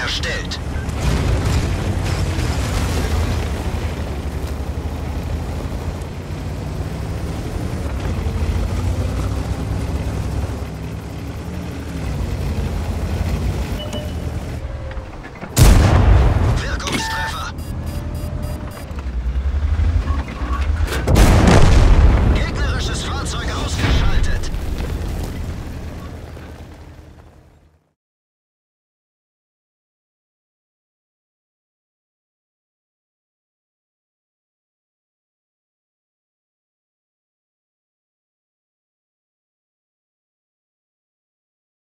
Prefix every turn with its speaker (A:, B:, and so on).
A: erstellt.